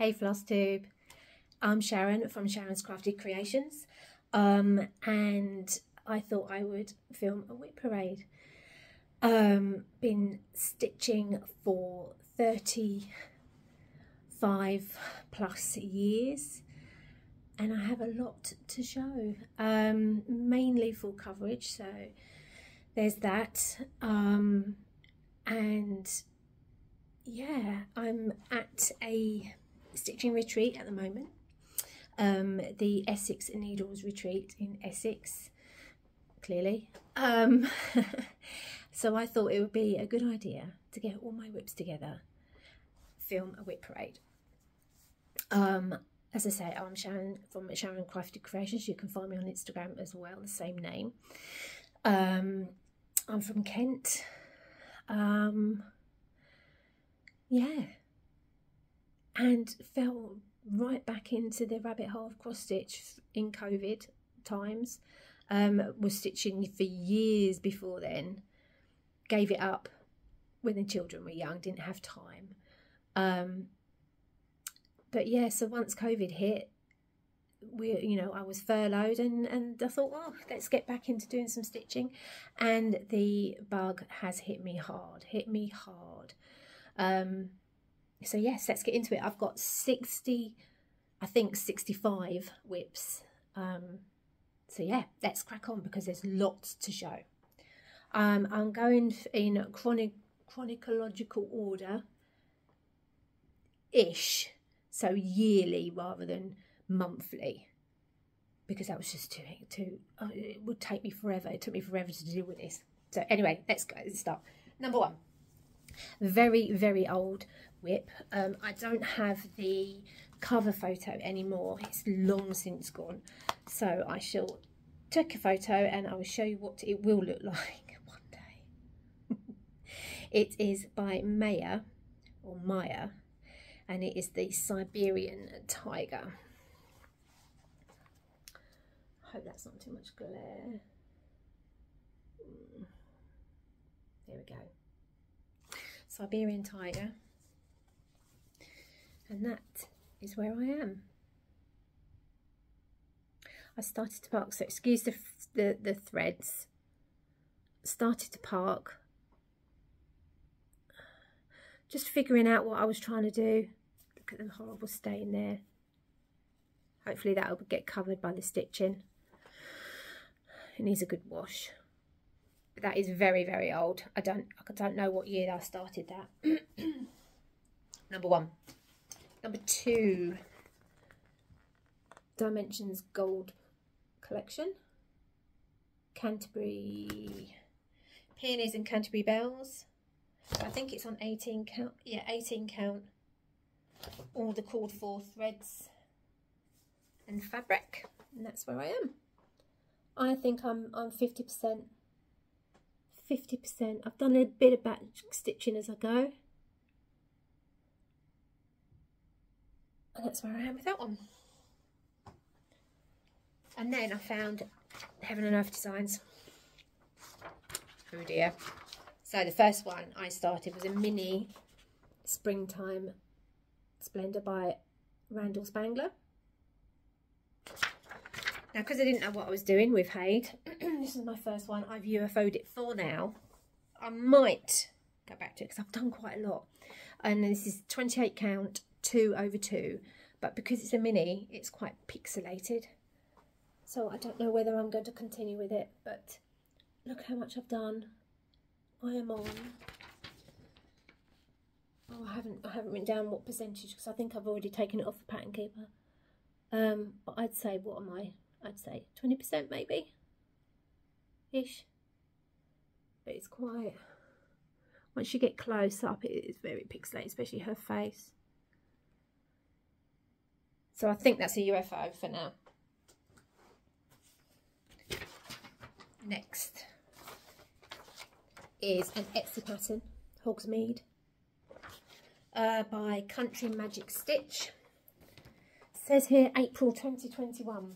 Hey Flosstube, I'm Sharon from Sharon's Crafty Creations um, and I thought I would film a WIP parade. Um, been stitching for 35 plus years and I have a lot to show, um, mainly full coverage, so there's that. Um, and yeah, I'm at a stitching retreat at the moment. Um, the Essex Needles retreat in Essex, clearly. Um, so I thought it would be a good idea to get all my WIPs together, film a WIP parade. Um, as I say, I'm Sharon from Sharon Crafted Creations. You can find me on Instagram as well, the same name. Um, I'm from Kent. Um, yeah. And fell right back into the rabbit hole of cross stitch in COVID times. Um, was stitching for years before then. Gave it up when the children were young, didn't have time. Um, but yeah, so once COVID hit, we you know I was furloughed and and I thought, oh, let's get back into doing some stitching, and the bug has hit me hard, hit me hard. Um, so yes, let's get into it. I've got sixty, I think sixty five WIPs. Um, so yeah, let's crack on because there's lots to show. Um, I'm going in chronic chronological order ish so yearly rather than monthly because that was just too too uh, it would take me forever it took me forever to deal with this so anyway let's go let's start number one very very old WIP um, i don't have the cover photo anymore it's long since gone so i shall take a photo and i will show you what it will look like one day it is by Maia or Maia and it is the Siberian tiger. I hope that's not too much glare. Mm. There we go. Siberian tiger. And that is where I am. I started to park, so excuse the, the, the threads. Started to park. Just figuring out what I was trying to do Look at the horrible stain there. Hopefully that will get covered by the stitching. It needs a good wash. But that is very, very old. I don't I don't know what year I started that. Number one. Number two. Dimensions Gold Collection. Canterbury Peonies and Canterbury Bells. I think it's on 18 count. Yeah, 18 count all the called for threads and fabric and that's where I am. I think I'm I'm 50% 50%. I've done a bit of back stitching as I go. And that's where I am with that one. And then I found Heaven and Earth Designs. Oh dear. So the first one I started was a mini springtime Splendor by Randal Spangler. Now, because I didn't know what I was doing with HAED, this is my first one. I've UFO'd it for now. I might go back to it because I've done quite a lot. And this is 28 count, 2 over 2. But because it's a mini, it's quite pixelated. So I don't know whether I'm going to continue with it. But look how much I've done. I am on Oh, I haven't I haven't written down what percentage because I think I've already taken it off the pattern keeper. Um, but I'd say what am I? I'd say twenty percent maybe, ish. But it's quite. Once you get close up, it is very pixelated, especially her face. So I think that's a UFO for now. Next is an Etsy pattern, Hogsmeade uh, by Country Magic Stitch. It says here April 2021.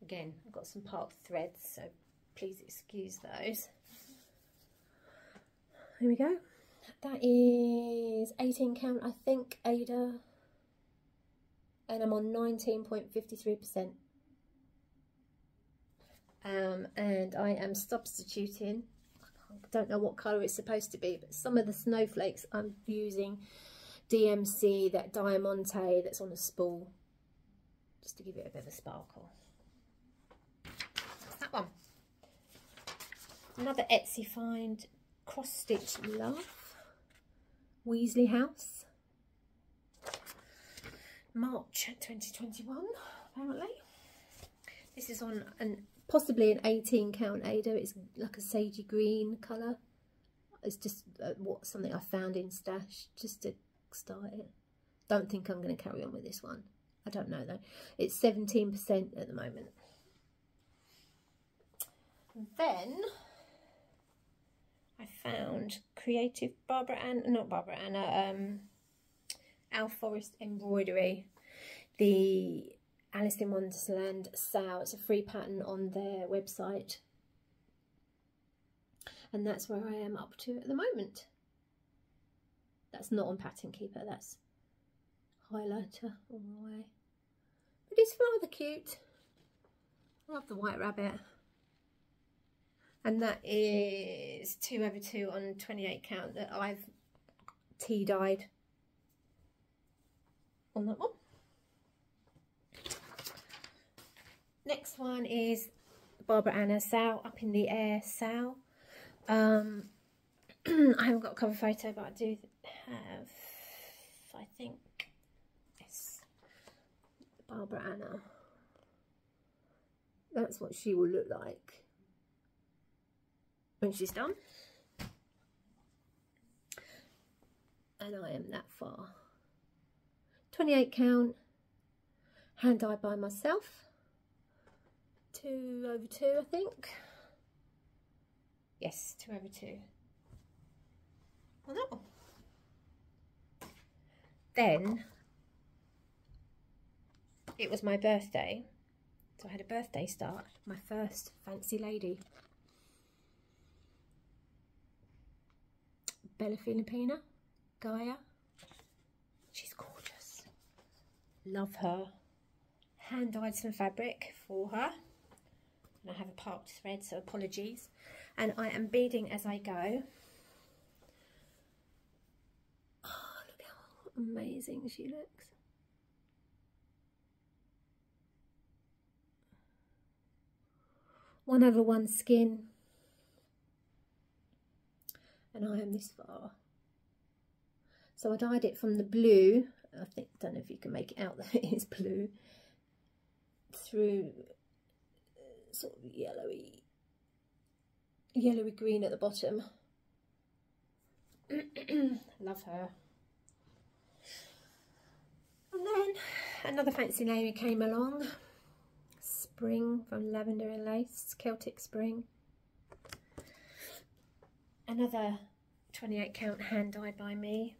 Again, I've got some parked threads, so please excuse those. Here we go. That is 18 count, I think, Aida. And I'm on 19.53%. Um, and I am substituting, I don't know what colour it's supposed to be, but some of the snowflakes I'm using DMC, that Diamante that's on a spool, just to give it a bit of a sparkle. That one. Another Etsy find, Cross Stitch Love, Weasley House. March 2021, apparently. This is on an possibly an 18 count Aida. It's like a sagey green colour. It's just uh, what something I found in stash just to start it. Don't think I'm going to carry on with this one. I don't know though. It's 17% at the moment. And then I found Creative Barbara Ann, not Barbara Anna, um, Al Forest Embroidery. The Alice in Wonderland SAL. It's a free pattern on their website. And that's where I am up to at the moment. That's not on Pattern Keeper, that's highlighter all the way. But it's rather cute. I love the white rabbit. And that is 2 over 2 on 28 count that I've tea dyed on that one. Next one is Barbara Anna SAL, Up in the Air SAL. Um, I haven't got a cover photo, but I do have, I think, yes, Barbara Anna. That's what she will look like when she's done. And I am that far. 28 count, hand dyed by myself. Two over two, I think. Yes, two over two. Well, that one. Then it was my birthday. So I had a birthday start, my first fancy lady. Bella Filipina, Gaia. She's gorgeous. Love her. Hand dyed some fabric for her. And I have a parked thread, so apologies. And I am beading as I go. Oh, look how amazing she looks. One over one skin. And I am this far. So I dyed it from the blue. I think, don't know if you can make it out that it is blue. Through uh, sort of yellowy, yellowy green at the bottom. Love her. And then another fancy lady came along. Spring from Lavender and Lace, Celtic Spring. Another 28 count hand dye by me.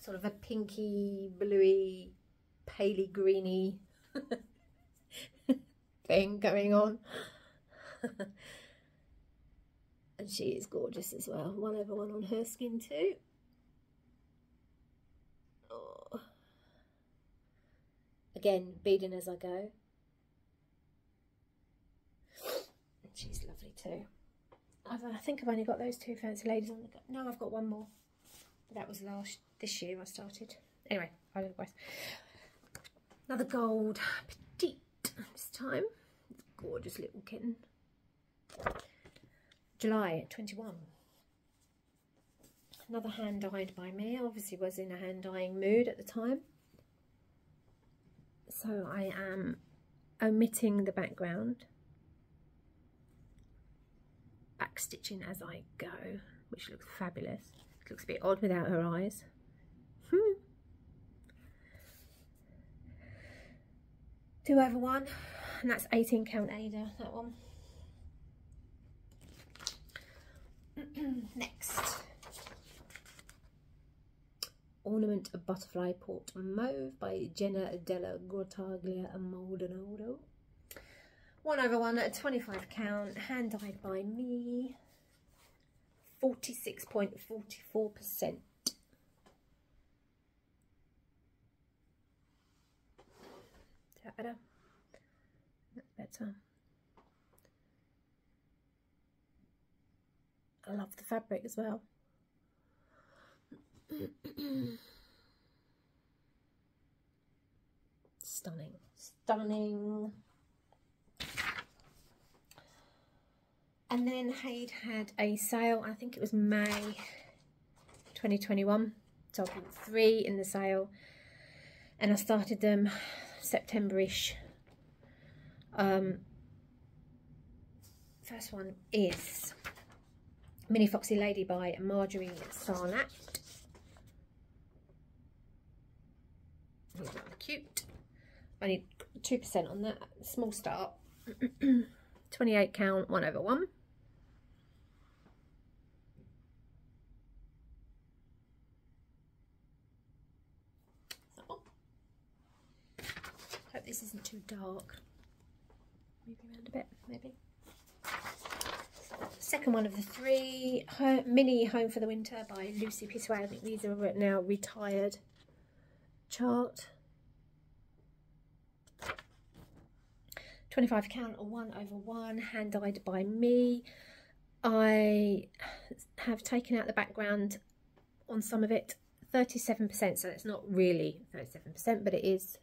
Sort of a pinky, bluey, paley greeny thing going on. and she is gorgeous as well. One over one on her skin too. Oh. Again, beading as I go. And she's lovely too. I've, I think I've only got those two fancy ladies on the go. No, I've got one more. That was last, this year I started. Anyway, I digress. Another gold petite this time gorgeous little kitten. July 21. Another hand dyed by me. Obviously was in a hand dyeing mood at the time. So I am omitting the background. Back stitching as I go, which looks fabulous. Looks a bit odd without her eyes. Hmm. Two over one and that's 18 count Aida, that one. Next. Ornament of Butterfly Port Mauve by Jenna della Grottaglia Maldonado. One over one at 25 count, hand dyed by me. 46.44%. That better? That's better. I love the fabric as well. Stunning. Stunning. And then HAED had a sale, I think it was May 2021. So I bought three in the sale and I started them September-ish. Um, first one is Mini Foxy Lady by Marjorie really cute. I need 2% on that. Small start. 28 count, 1 over 1. Hope this isn't too dark. Maybe around a bit, maybe second one of the three, Mini Home for the Winter by Lucy Petaway. I think these are now retired chart. 25 count or 1 over 1, hand dyed by me. I have taken out the background on some of it, 37%, so it's not really 37%, but it is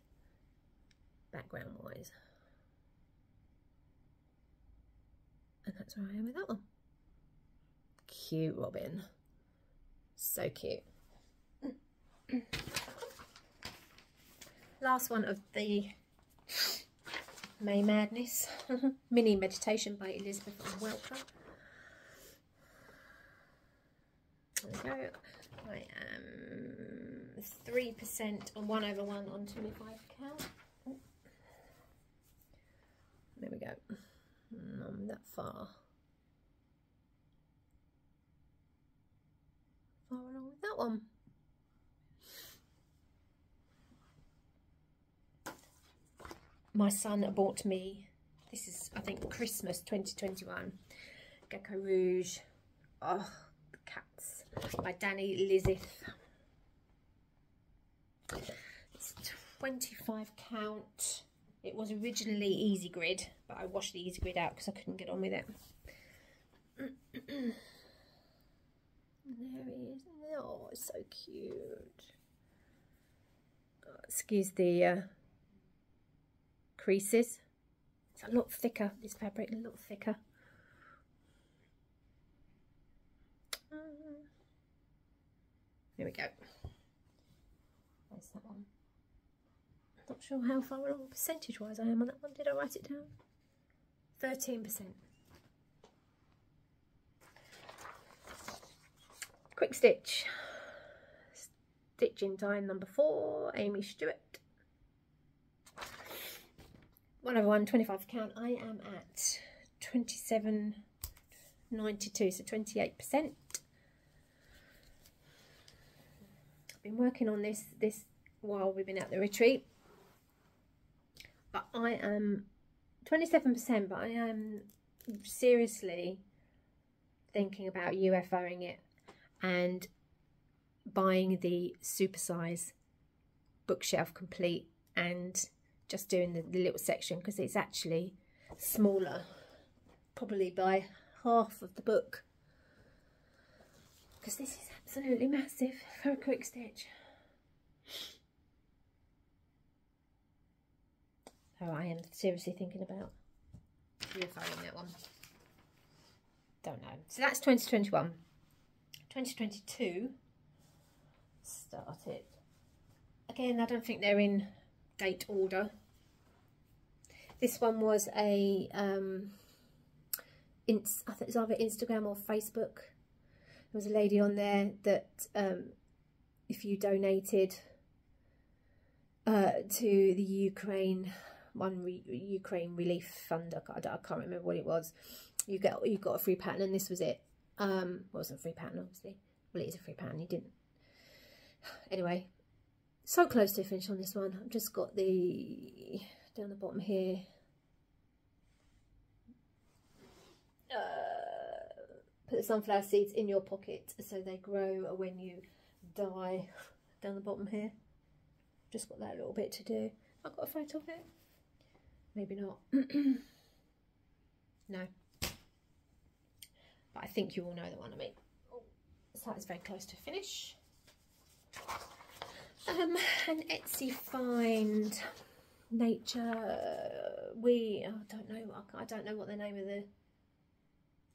background wise. And that's where I am with that one. Cute Robin. So cute. Last one of the May Madness. Mini Meditation by Elizabeth Welker. There we go. I am 3% on 1 over 1 on 25 count. There we go. Not that far. Far along with that one. My son bought me, this is I think Christmas 2021, Gecko Rouge. Oh, the cats by Danny Lizith. It's 25 count. It was originally Easy Grid, but I washed the Easy Grid out because I couldn't get on with it. there he is. Oh, it's so cute. Oh, excuse the uh, creases. It's a lot thicker, this fabric, a lot thicker. Here we go. That one. Not sure how far along percentage wise I am on that one. Did I write it down? 13%. Quick Stitch. Stitching time number four, Aimee Stewart. One over one, 25 count. I am at 27.92, so 28%. I've been working on this this while we've been at the retreat but I am 27%, but I am seriously thinking about UFOing it and buying the supersize bookshelf complete and just doing the, the little section because it's actually smaller, probably by half of the book. Because this is absolutely massive for a quick stitch. So I am seriously thinking about UFOing that one. Don't know. So that's 2021. 2022 started. Again, I don't think they're in date order. This one was a, um, ins I think it's either Instagram or Facebook. There was a lady on there that um, if you donated uh, to the Ukraine one re Ukraine relief fund. I can't, I can't remember what it was. You get you got a free pattern, and this was it. Um, well, wasn't a free pattern, obviously. Well, it is a free pattern. You didn't. Anyway, so close to finish on this one. I've just got the down the bottom here. Uh, put the sunflower seeds in your pocket so they grow when you die down the bottom here just got that little bit to do I've got a photo of it maybe not. No. But I think you all know the one I mean. Oh, so it's very close to finish. Um an Etsy find nature. We I don't know. I don't know what the name of the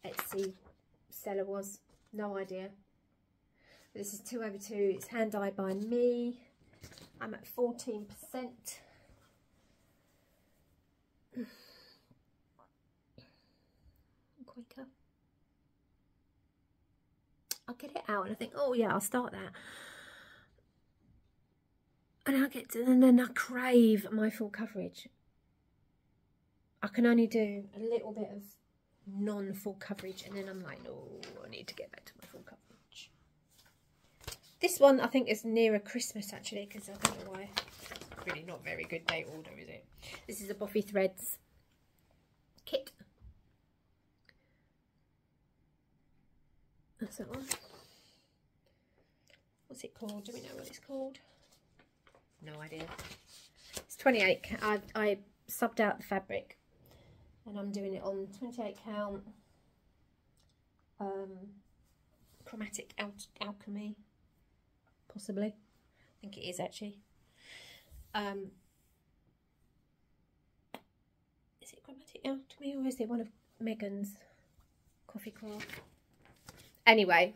Etsy seller was. No idea. This is two over two. It's hand dyed by me. I'm at 14 percent quicker I'll get it out and I think oh yeah I'll start that and I get to, and then I crave my full coverage. I can only do a little bit of non-full coverage and then I'm like, no, I need to get back to my full coverage. This one I think is nearer Christmas actually because I don't know why. Really not very good date order, is it? This is a Bothy Threads kit. That's that one. What's it called? Do we know what it's called? no idea. It's 28, I, I subbed out the fabric and I'm doing it on 28 count um, chromatic al alchemy, possibly. I think it is actually. Um, is it chromatic alchemy or is it one of Megan's coffee craft? Anyway,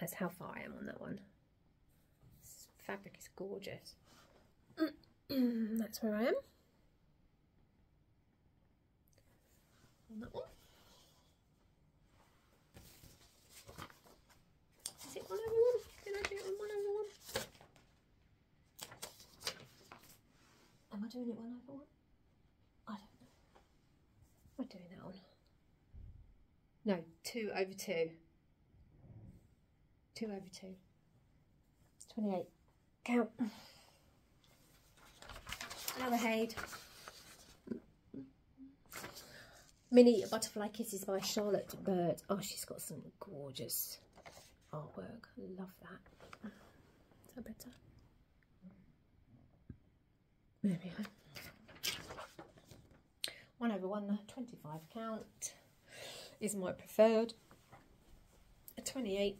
that's how far I am on that one This fabric is gorgeous. That's where I am. On that one. Is it one over one? Did I do it on one over one? Am I doing it one over one? I don't know. We're doing that one. No, two over two. Two over two. It's 28 count. Another HAED. Mini Butterfly Kisses by Charlotte Bird. Oh, she's got some gorgeous artwork. Love that. Is that better? There we go. One over one, 25 count is my preferred. A 28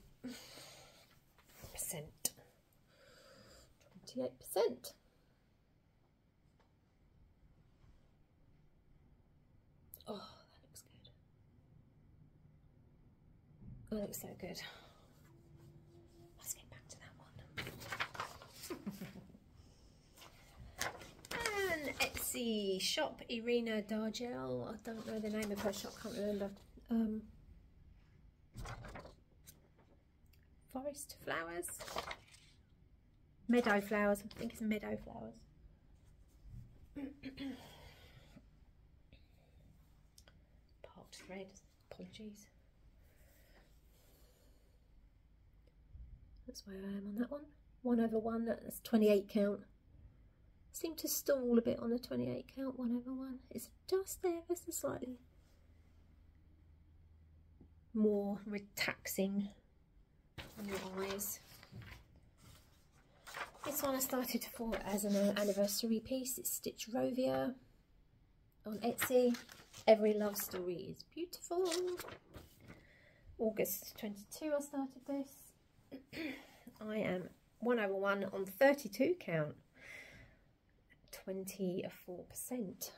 percent. 28%. Oh, that looks good. That looks so good. Let's get back to that one. and Etsy shop, Irina Dargel. I don't know the name of her shop, can't remember. Um, forest flowers meadow flowers. I think it's meadow flowers. Parked thread. Apologies. That's where I am on that one. One over one, that's 28 count. Seem to stall a bit on a 28 count, one over one. It's just there, just slightly more taxing on your eyes. This one I started for as an anniversary piece. It's Stitch Rovia on Etsy. Every love story is beautiful. August 22 I started this. I am 1 over 1 on 32 count. 24%.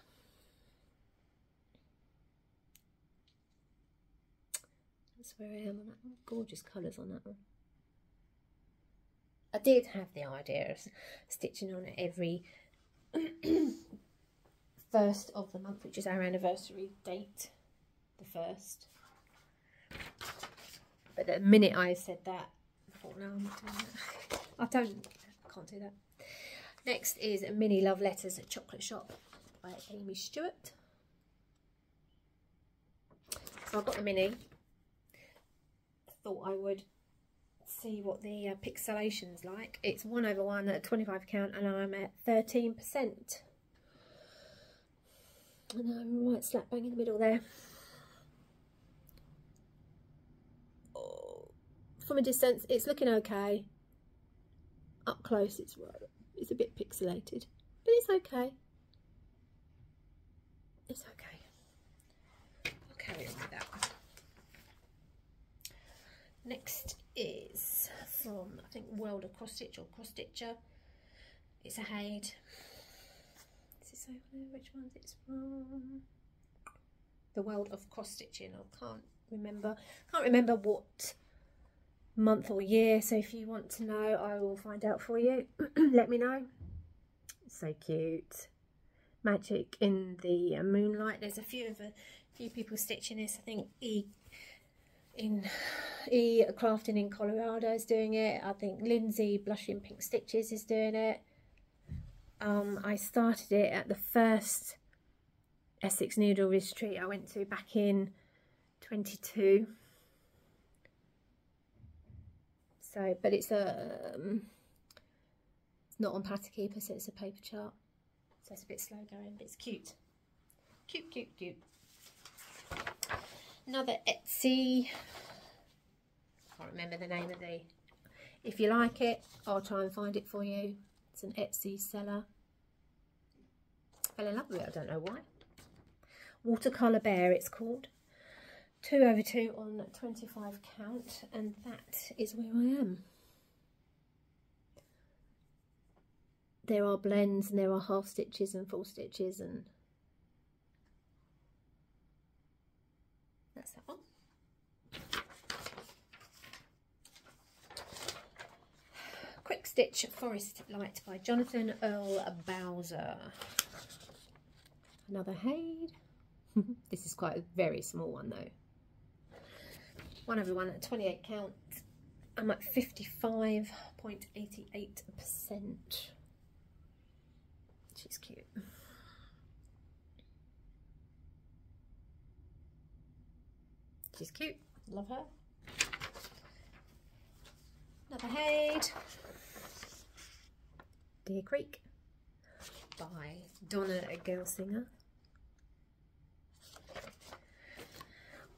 That's where I am on that one. Gorgeous colours on that one. I did have the idea of stitching on it every first of the month, which is our anniversary date, the first. But the minute I said that, I thought, no, I'm not doing that. I don't, I can't do that. Next is Mini Love Letters at Chocolate Shop by Aimee Stewart. So I've got the mini. Thought I would see what the uh, pixelation's like. It's 1 over 1 at 25 count and I'm at 13%. And I'm right slap bang in the middle there. from a distance it's looking okay up close it's right it's a bit pixelated but it's okay. It's okay. I'll carry on with that next is from I think World of Cross Stitch or Cross Stitcher it's a HAED. Does it say which ones it's from? The world of cross stitching I can't remember. Can't remember what month or year so if you want to know I will find out for you. Let me know. So cute. Magic in the uh, moonlight. There's a few of a few people stitching this. I think E in E crafting in Colorado is doing it. I think Lindsay blushing pink stitches is doing it. Um, I started it at the first Essex Needle Retreat I went to back in 22 so but it's a um, not on Keeper, so it's a paper chart. So it's a bit slow going but it's cute. Cute cute cute. Another Etsy. I can't remember the name of the if you like it I'll try and find it for you. It's an Etsy seller. Fell in love with it I don't know why. Watercolour bear it's called 2 over 2 on 25 count and that is where I am. There are blends and there are half stitches and full stitches and that's that one. Quick Stitch Forest Light by Jonathan Earl Bowser. Another HAED. this is quite a very small one though one over one at 28 count. I'm at 55.88%. She's cute. She's cute. Love her. Another HAED. Deer Creek by Donna Gelsinger.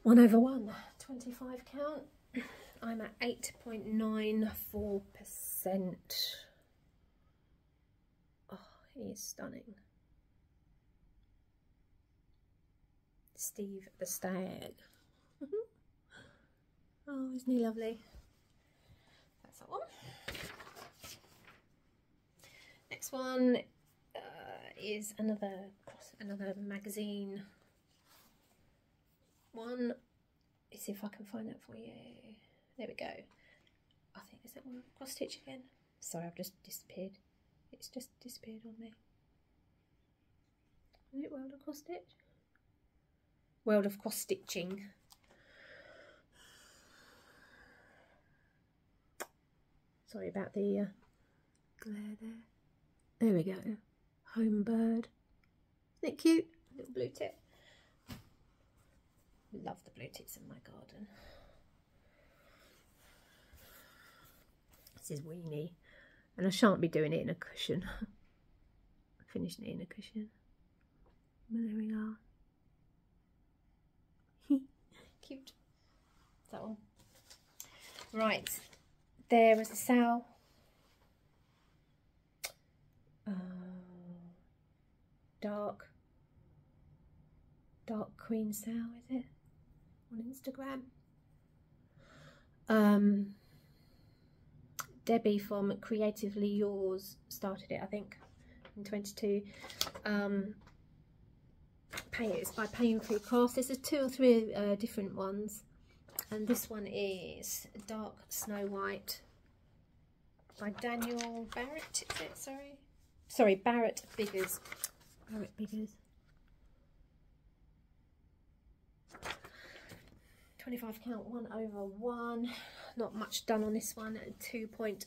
One over one. 25 count. I'm at 8.94%. Oh, he is stunning. Steve the Stag. oh, isn't he lovely? That's that one. Next one uh, is another another magazine one Let's see if I can find that for you. There we go. I think, is that one cross stitch again? Sorry, I've just disappeared. It's just disappeared on me. Is it World of Cross Stitch? World of Cross Stitching. Sorry about the uh, glare there. There we go. Home bird. Isn't it cute? Little blue tip. Love the blue tits in my garden. This is weenie. And I shan't be doing it in a cushion. Finishing it in a cushion. There we are. Cute. That one. Right. There is a sow. Uh, dark. Dark Queen sow, is it? On Instagram. Um, Debbie from Creatively Yours started it, I think, in 22. Um, pay it's by Paine Free Crafts. There's two or three uh, different ones, and this one is Dark Snow White by Daniel Barrett. Is it? Sorry, sorry, Barrett Biggers. Barrett Biggers. 25 count, 1 over 1. Not much done on this one, 2.45%.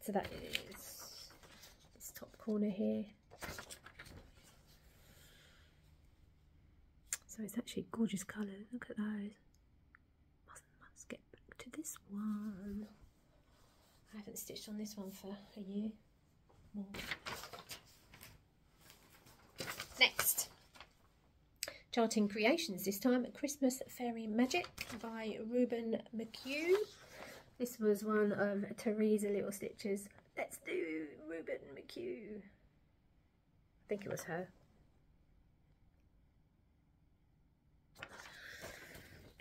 So that is this top corner here. So it's actually gorgeous colours. Look at those. Must, must get back to this one. I haven't stitched on this one for a year more. Next Charting Creations this time, Christmas Fairy Magic by Ruben McHugh. This was one of Teresa Little Stitches. Let's do Ruben McHugh. I think it was her.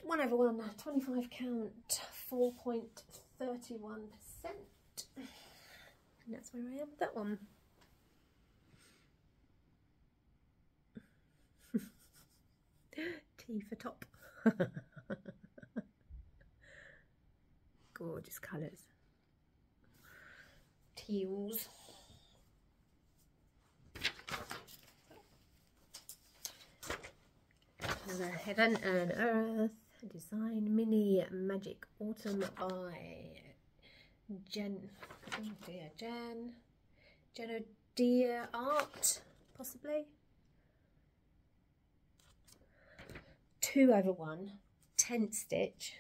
One over one, 25 count, 4.31%. And that's where I am with that one. T for top. Gorgeous colours. Teals. Another Heaven and Earth Design Mini Magic Autumn by Jen, oh dear, Jan, Jenodia Art, possibly. Two over one, 10 stitch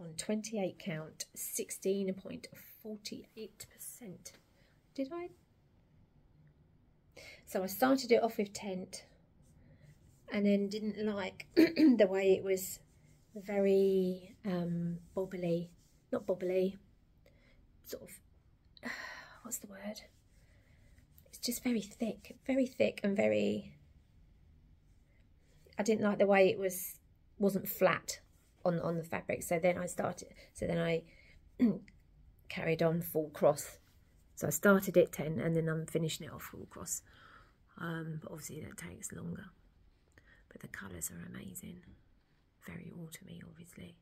on 28 count, 16.48%. Did I? So I started it off with tent and then didn't like the way it was very um, bobbly, not bobbly, sort of, what's the word? It's just very thick, very thick and very, I didn't like the way it was, wasn't flat on, on the fabric. So then I started, so then I carried on full cross. So I started it 10 and then I'm finishing it off full cross. Um, but obviously that takes longer. But the colours are amazing. Very autumny, obviously.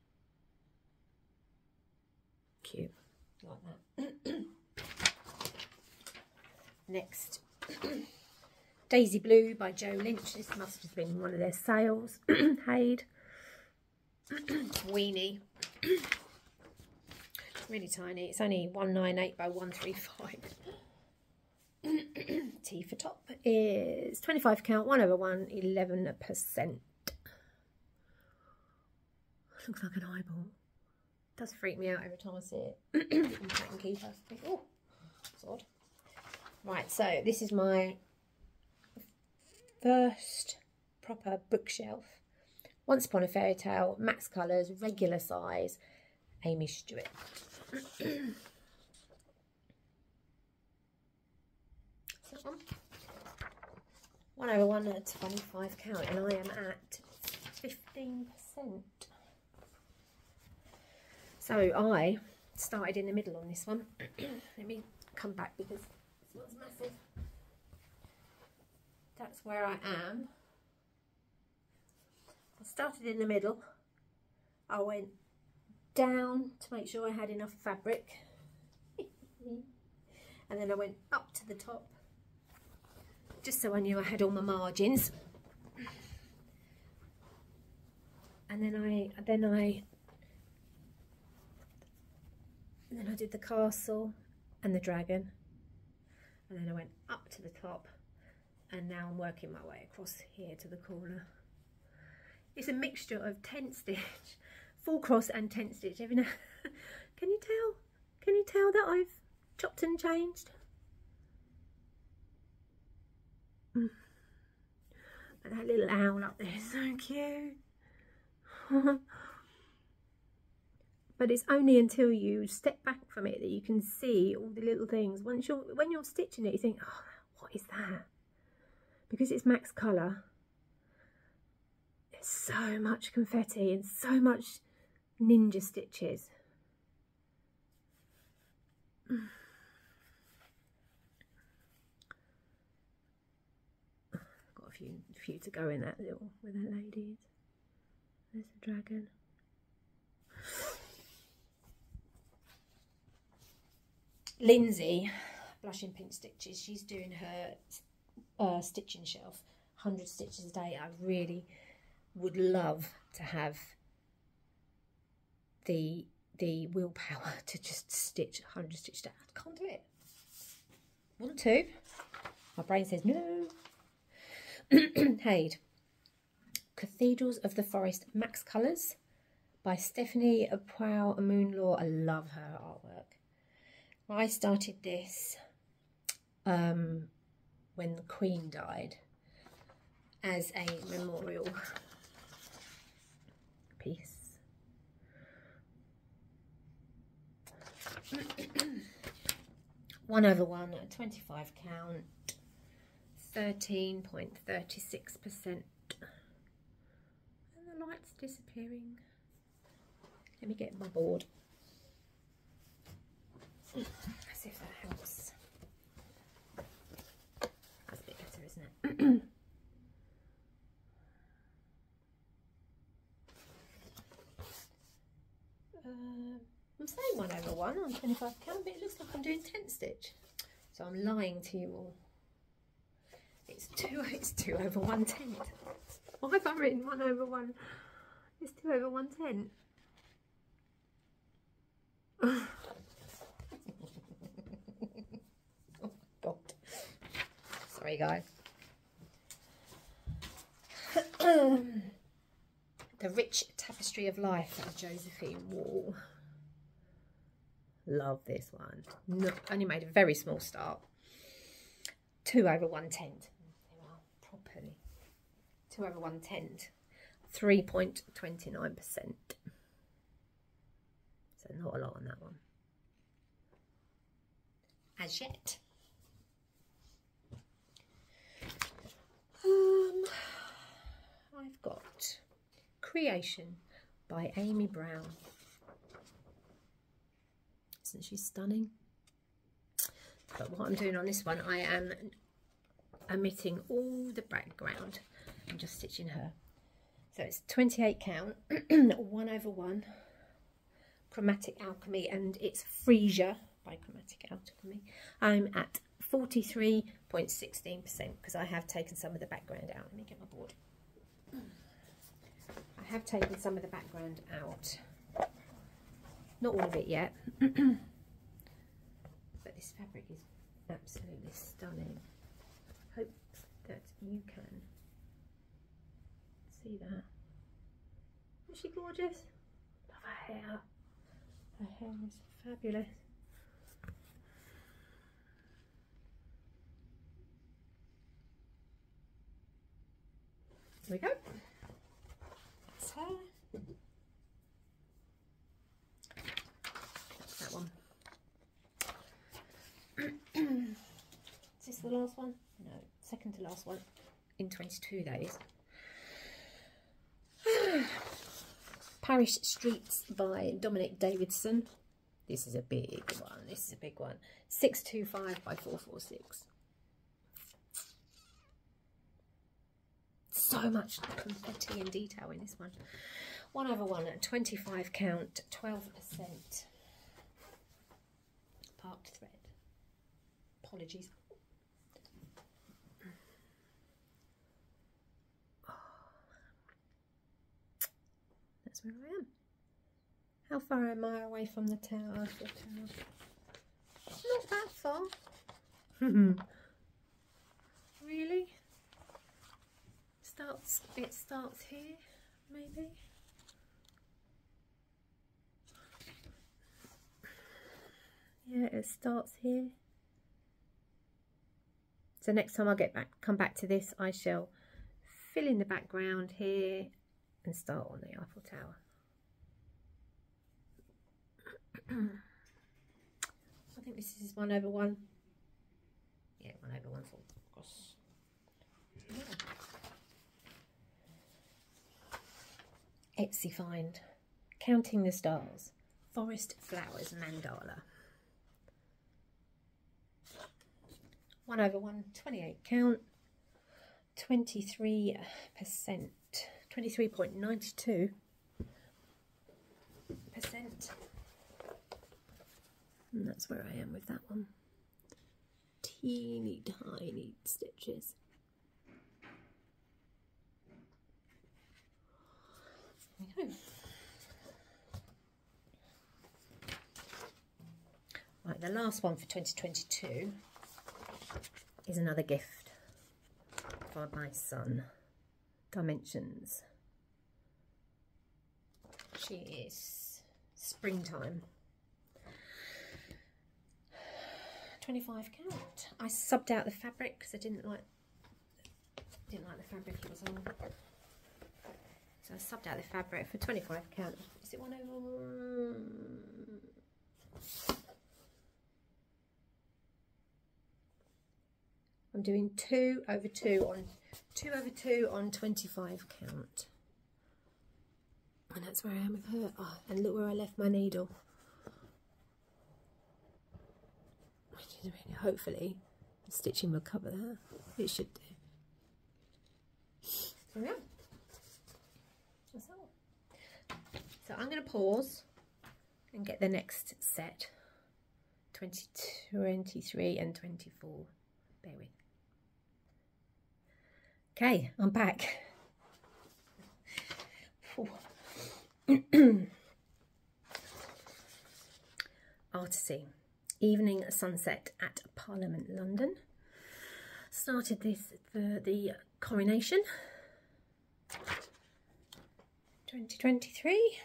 Cute like that. Next, Daisy Blue by Joe Lynch. This must have been one of their sales. HAED. Weenie. really tiny. It's only 198 by 135. T for top is 25 count, 1 over 1, 11%. Looks like an eyeball does freak me out every time I see it. I'm keeper. Oh, odd. Right, so this is my first proper bookshelf. Once Upon a Fairy Tale, Max Colours, regular size, Aimee Stewart. one. Over oh one at 25 count, and I am at 15%. So I started in the middle on this one. Let me come back because it's not massive. Where I am. I started in the middle. I went down to make sure I had enough fabric. and then I went up to the top just so I knew I had all my margins. And then I then I then I did the castle and the dragon and then I went up to the top and now I'm working my way across here to the corner. It's a mixture of tent stitch full cross and tent stitch can you tell? Can you tell that I've chopped and changed? Mm. that little owl up there is so cute. But it's only until you step back from it that you can see all the little things. Once you're when you're stitching it you think oh what is that because it's max color there's so much confetti and so much ninja stitches. Got a few few to go in that little with that ladies there's a dragon. Lindsay, Blushing Pink Stitches, she's doing her uh, stitching shelf, 100 stitches a day. I really would love to have the the willpower to just stitch 100 stitches a day. I can't do it. Want to? My brain says no. HAED. Cathedrals of the Forest Max Colours by Stephanie Pui-Mun Law. I love her artwork. I started this um, when the Queen died, as a memorial piece. one over one, 25 count, 13.36%. And the light's disappearing. Let me get my board. Let's see if that helps. That's a bit better, isn't it? uh, I'm saying one over one on 25 count, but it looks like I'm doing 10 stitch. So I'm lying to you all. It's two, it's two over one tenth. Why have I written one over one? It's two over one tenth. oh my God. Sorry guys. the Rich Tapestry of Life by Josephine Wall. Love this one. No, only made a very small start. Two over one tenth. Properly. Two over one tenth. 3.29%. So not a lot on that one. As yet. Um, I've got Creation by Amy Brown. Isn't she stunning? But what I'm doing on this one, I am omitting all the background. I'm just stitching her. So it's 28 count, 1 over 1, Chromatic Alchemy, and it's Freesia by Chromatic Alchemy. I'm at 43.16% because I have taken some of the background out. Let me get my board. I have taken some of the background out. Not all of it yet. but this fabric is absolutely stunning. Hope that you can see that. Is she gorgeous? Love her hair. Her hair is fabulous. There we go. that one. is this the last one? No, second to last one in 22 days. Paris Streets by Dominic Davison. This is a big one. This is a big one. 625 by 446. So much confetti and detail in this one. One over one at 25 count, 12%. Parked thread. Apologies. That's where I am. How far am I away from the tower? The tower? Not that far. really? Starts. It starts here, maybe. Yeah, it starts here. So next time I get back, come back to this, I shall fill in the background here and start on the Eiffel Tower. I think this is one over one. Yeah, one over one across. Yeah. Etsy find. Counting the Stars. Forest Flowers Mandala. 1 over 1, 28 count. 23%. 23.92 percent. And that's where I am with that one. Teeny tiny stitches. There we go. Right, the last one for 2022 is another gift for my son. Dimensions. She is springtime. 25 count. I subbed out the fabric because I didn't like didn't like the fabric it was on. So I subbed out the fabric for 25 count. Is it one over? I'm doing two over two on two over two on 25 count. And that's where I am with her. Oh, and look where I left my needle. Hopefully, stitching will cover that. It should do. So yeah. That's all. So I'm going to pause and get the next set. 20, 23 and 24. Bear with. Okay, I'm back. Artecy, evening sunset at Parliament, London. Started this for the coronation 2023.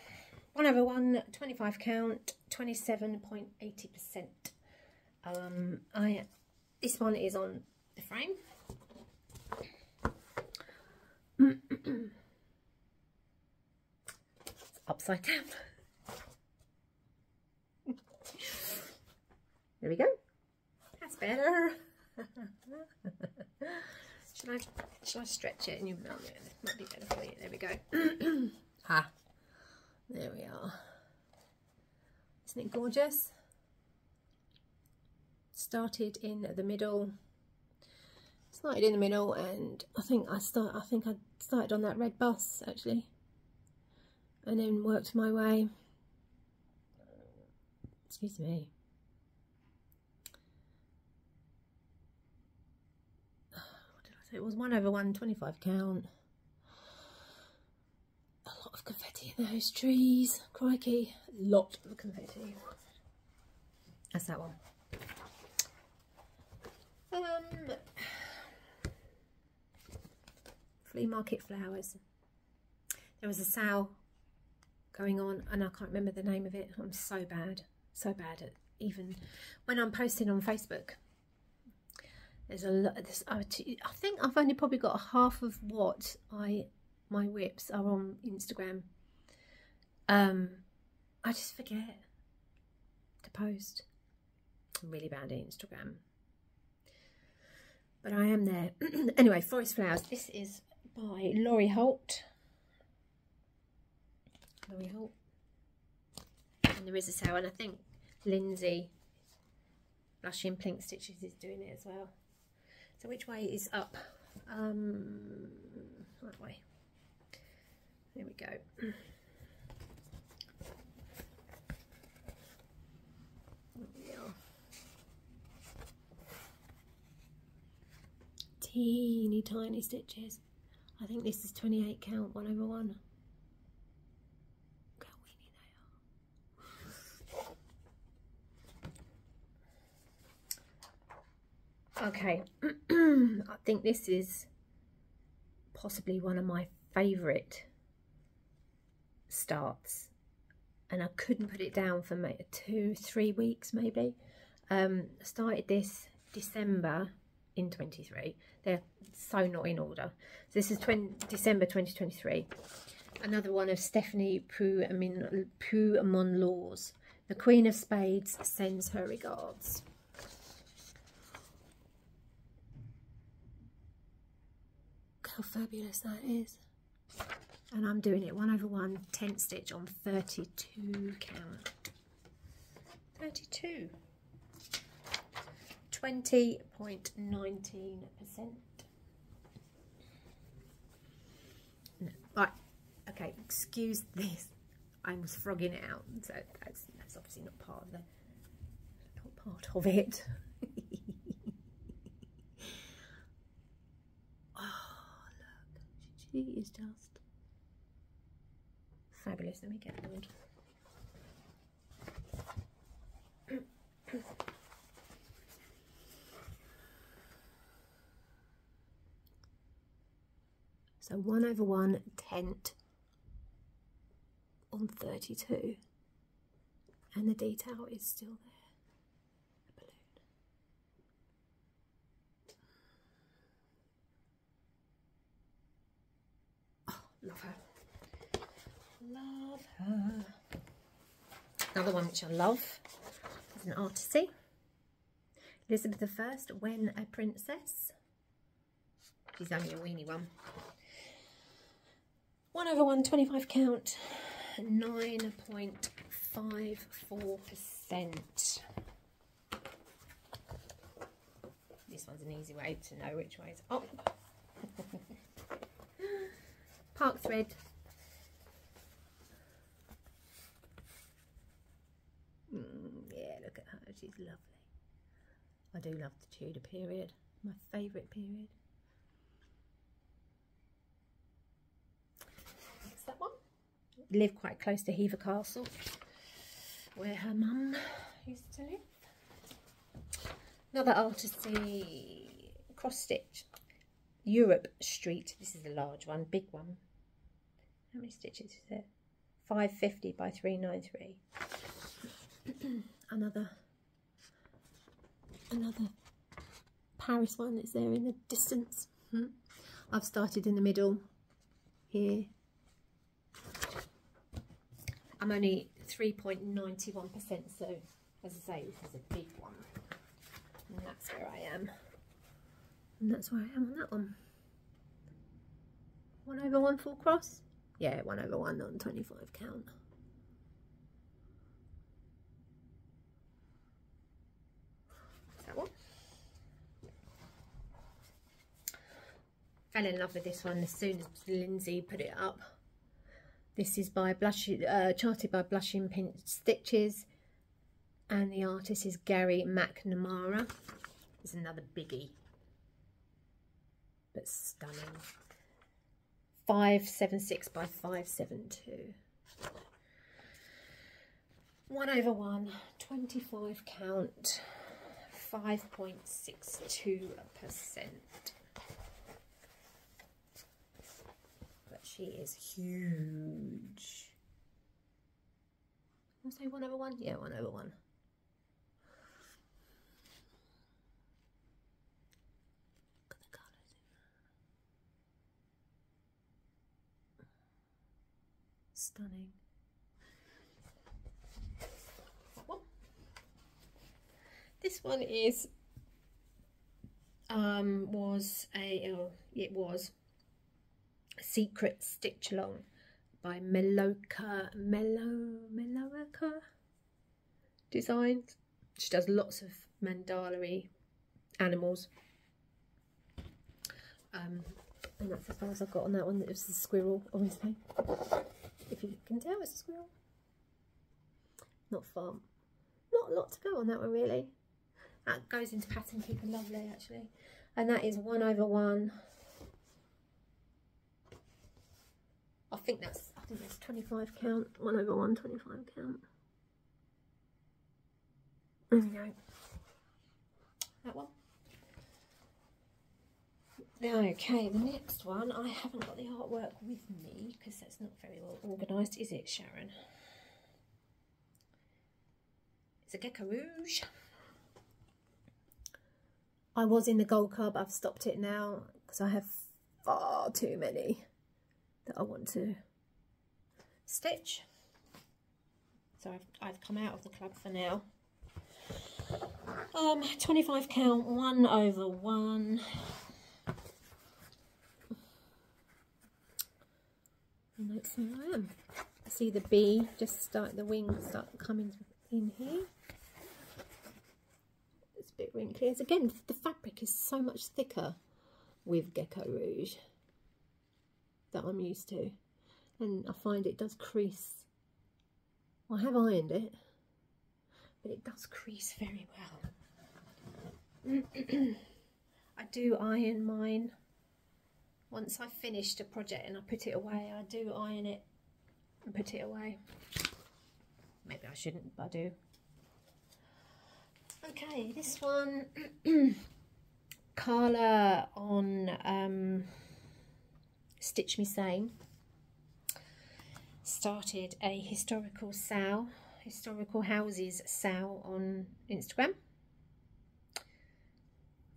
1 over 1, 25 count, 27.80%. Um, I This one is on the frame. upside down. there we go. That's better. should I should I stretch it and you oh, yeah, might be better for you. There we go. ah. There we are. Isn't it gorgeous? Started in the middle. Started in the middle and I think I start I think I started on that red bus actually. And then worked my way. Excuse me. What did I say? It was 1 over 125 count. A lot of confetti in those trees. Crikey. A lot of confetti. That's that one. Um flea market flowers there was a sale going on and I can't remember the name of it. I'm so bad, so bad at even when I'm posting on Facebook. There's a lot. This I think I've only probably got half of what I my WIPs are on Instagram. Um, I just forget to post. I'm really bad at Instagram, but I am there. anyway, Forest Flowers. This is by Laurie Holt. Chloe Holt. And there is a sale, and I think Lindsay Blushing Pink Stitches is doing it as well. So which way is up? Um, way. There we go. Teeny tiny stitches. I think this is 28 count, one over one. Okay, I think this is possibly one of my favourite starts and I couldn't put it down for two, three weeks maybe. Um, started this December in 23. They're so not in order. So this is 20, December 2023. Another one of Stephanie Pui-Mun Law's. The Queen of Spades sends her regards. how fabulous that is. And I'm doing it one over one tent stitch on 32 count. 32. 20.19%. right, okay, excuse this. I was frogging it out, so that's, that's obviously not part of the, not part of it. Oh look, she is just fabulous. Let me get one. So 1 over 1 tent on 32 and the detail is still there. love her. Love her. Another one which I love is an Artecy. Elizabeth I, When a Princess. She's only a weeny one. 1 over 1, 25 count, 9.54%. This one's an easy way to know which way is up. Park thread. Mm, yeah, look at her, she's lovely. I do love the Tudor period, my favourite period. that one. Live quite close to Hever Castle, where her mum used to live. Another Artecy cross stitch. Europe Street. This is a large one, big one. How many stitches is it? 550 by 393. another another Paris one that's there in the distance. Hmm. I've started in the middle here I'm only 3.91%, so as I say, this is a big one. And that's where I am. And that's where I am on that one. 1 over 1 full cross? Yeah, 1 over 1 on 25 count. That one. Fell in love with this one as soon as Lindsay put it up. This is by Blush, uh, charted by Blushing Pink Stitches, and the artist is Gary McNamara. It's another biggie, but stunning. 576 by 572. 1 over 1, 25 count, 5.62%. She is huge. I say one over one? Yeah, one over one. Look at the colours Stunning. This one is um was a oh, it was Secret Stitch Along by Meloka Melo Meloka Designs. She does lots of mandala animals. Um, and that's as far as I've got on that one. It was the squirrel, obviously. If you can tell, it's a squirrel. Not far. Not a lot to go on that one, really. That goes into Pattern Keeper Lovely, actually. And that is 1 over 1 I think that's I think that's 25 count, 1 over 1, 25 count. There we go. That one. Okay, the next one, I haven't got the artwork with me because that's not very well organised, is it, Sharon? It's a Gecko Rouge. I was in the Gold Club, I've stopped it now because I have far too many that I want to stitch. So I've, I've come out of the club for now. Um, 25 count, 1 over 1. And that's where I am. See the bee just start, the wings start coming in here. It's a bit wrinkly. As again, the fabric is so much thicker with Gecko Rouge that I'm used to. And I find it does crease. I have ironed it but it does crease very well. I do iron mine. Once I've finished a project and I put it away I do iron it and put it away. Maybe I shouldn't but I do. Okay this one. Carla on um, Stitch Me Sane started a historical SAL, historical houses SAL on Instagram.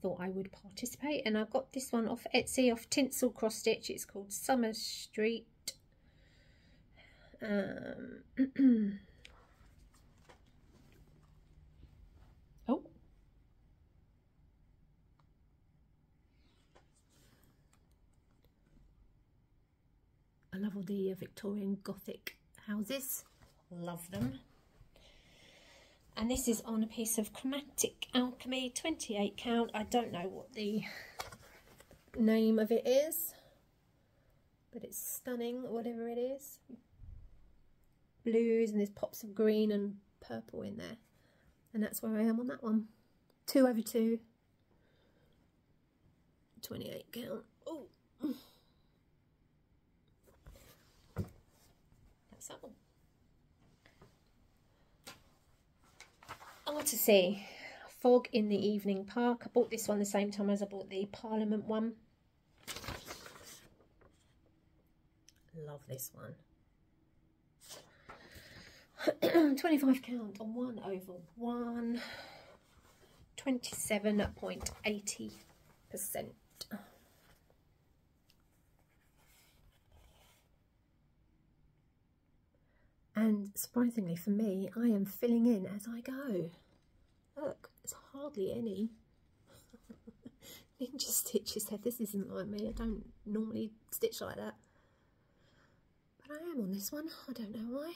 Thought I would participate and I've got this one off Etsy off Tinsel Cross Stitch. It's called Summer Street Um, The Victorian Gothic houses. Love them. And this is on a piece of Chromatic Alchemy 28 count. I don't know what the name of it is, but it's stunning, whatever it is. Blues and there's pops of green and purple in there. And that's where I am on that one. 2 over 2. 28 count. Oh. One. To see. Fog in the Evening Park. I bought this one the same time as I bought the Parliament one. Love this one. 25 count on 1 over 1. 27.80%. And surprisingly for me, I am filling in as I go. Look, there's hardly any. Ninja Stitches said this isn't like me. I don't normally stitch like that. But I am on this one. I don't know why.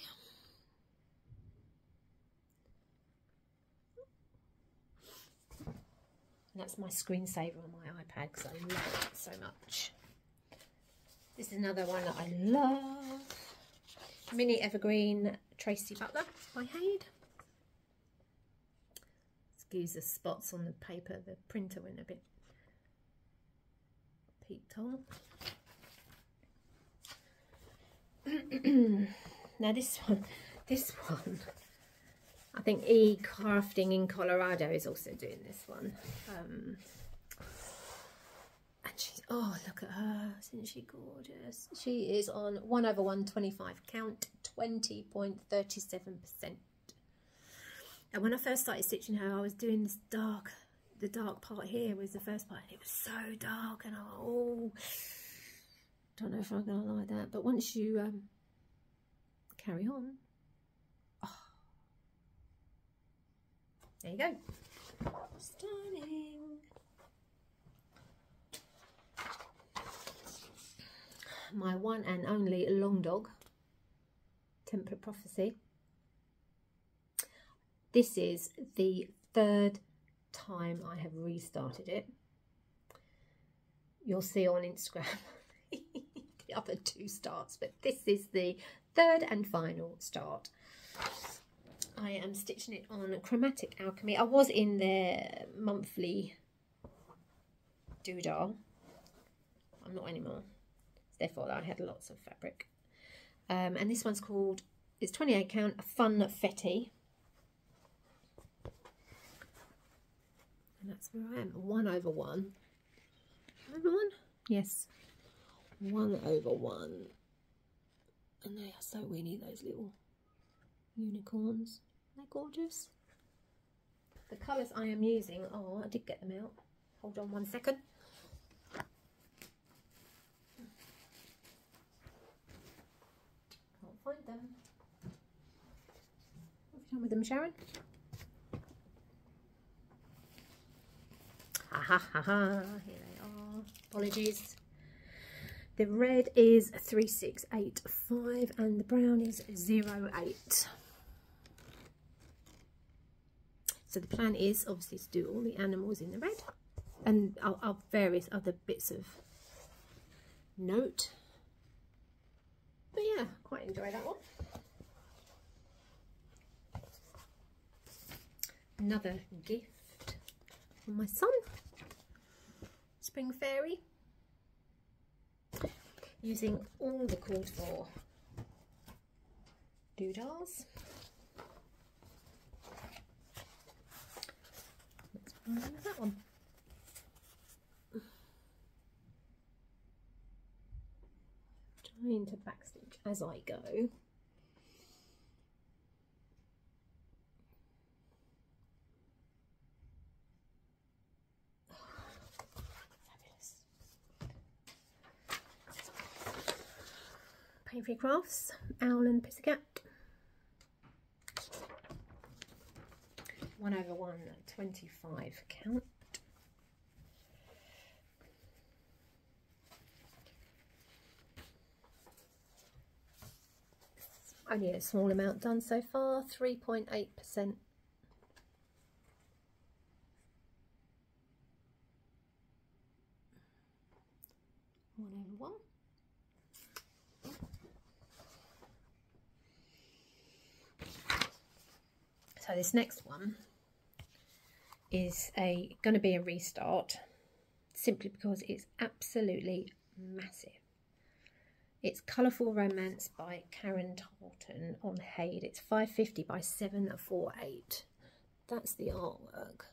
And that's my screensaver on my iPad because I love it so much. This is another one that I love. Mini Evergreen Tracy Butler by HAED. Excuse the spots on the paper, the printer went a bit peaked on. now this one, this one, I think E Crafting in Colorado is also doing this one. Um, oh, look at her. Isn't she gorgeous? She is on 1 over 125 count, 20.37%. And when I first started stitching her, I was doing this dark, the dark part here was the first part. And it was so dark and I was, oh, don't know if I'm going to like that. But once you um, carry on, oh, there you go. Stunning. My one and only long dog, Temperate Prophecy. This is the third time I have restarted it. You'll see on Instagram the other two starts, but this is the third and final start. I am stitching it on Chromatic Alchemy. I was in their monthly doodle. I'm not anymore therefore I had lots of fabric. Um, and this one's called, it's 28 count, Funfetti. And that's where I am, 1 over 1. Over 1? Yes. 1 over 1. And they are so weeny, those little unicorns. They're gorgeous. The colours I am using, oh, I did get them out. Hold on one second. Find them. What have you done with them, Sharon? Ha ha ha ha, here they are. Apologies. The red is 3685 and the brown is 08. So the plan is obviously to do all the animals in the red and I'll, I'll various other bits of note but yeah, quite enjoy that one. Another gift from my son, Spring Fairy. Using all the called for doodles. Let's that one. Trying to backstitch as I go. Paine Free Crafts, Owl and Pussycat. 1 over 1, 25 count. Only a small amount done so far, 3.8%. One over one. So this next one is a going to be a restart simply because it's absolutely massive. It's Colourful Romance by Karen Tarlton on HAED. It's 550 by 748. That's the artwork.